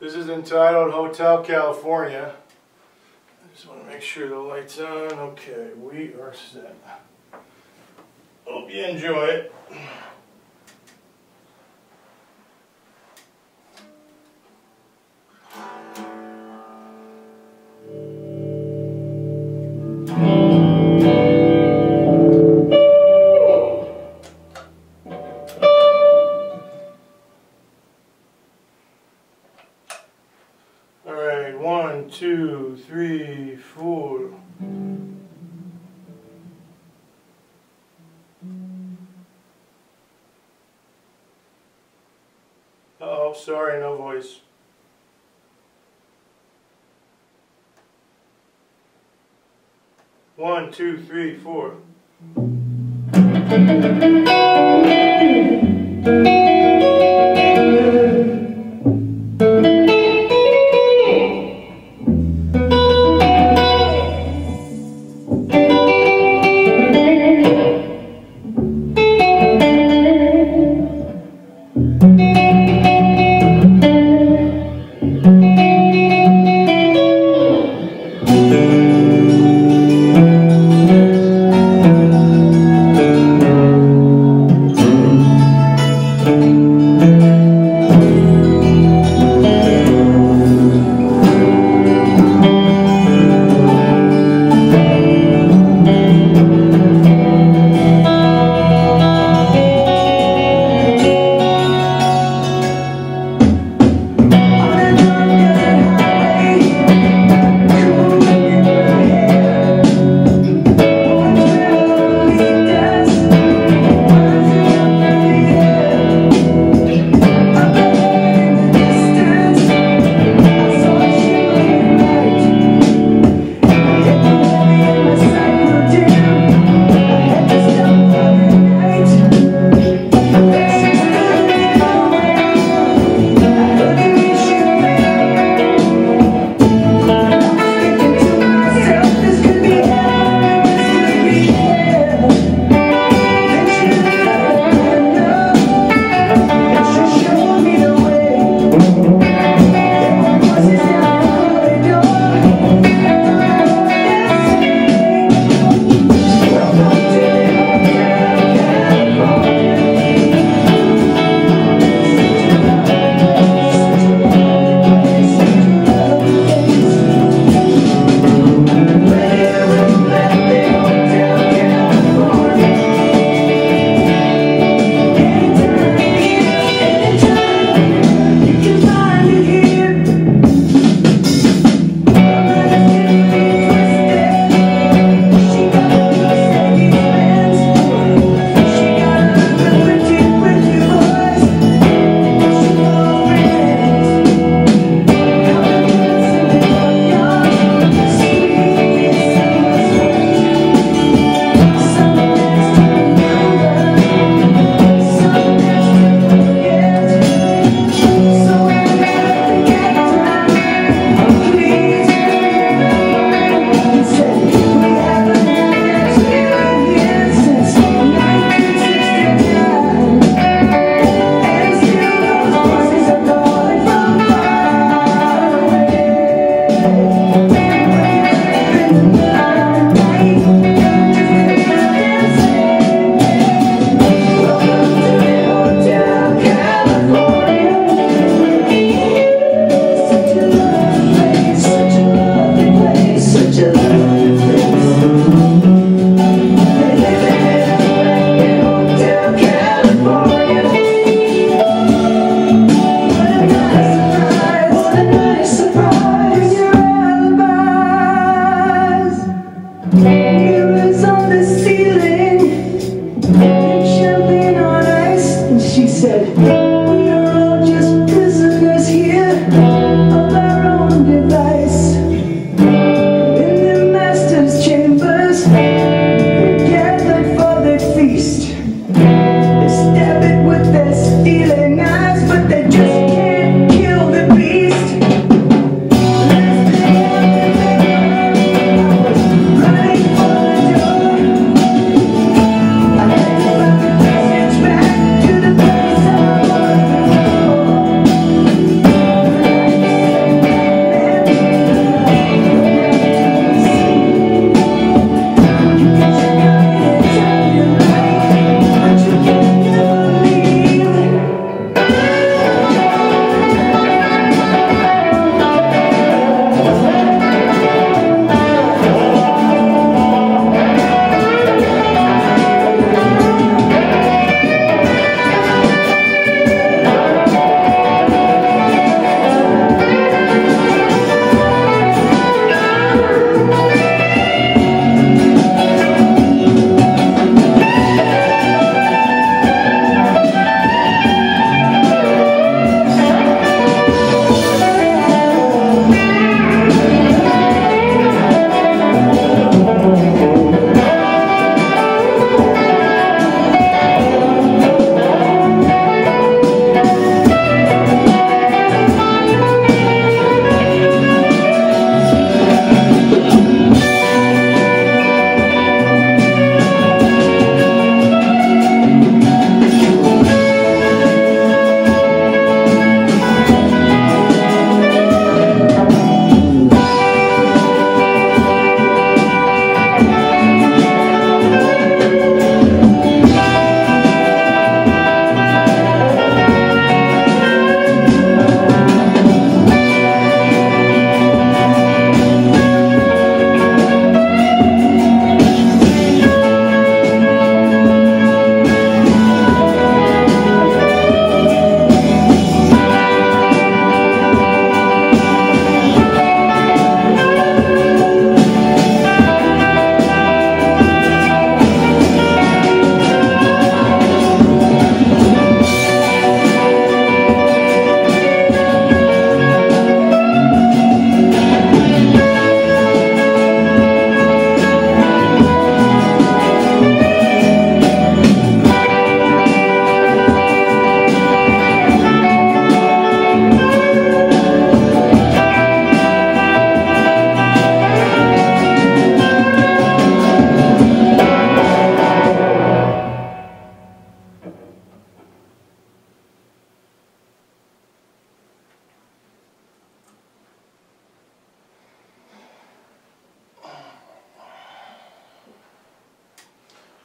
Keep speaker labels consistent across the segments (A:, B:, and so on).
A: This is entitled Hotel California. I just want to make sure the light's on. Okay, we are set. Hope you enjoy it. Right, one, two, three, four. Oh, sorry, no voice. One, two, three, four. you.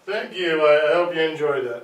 A: Thank you. I, hope you enjoyed that.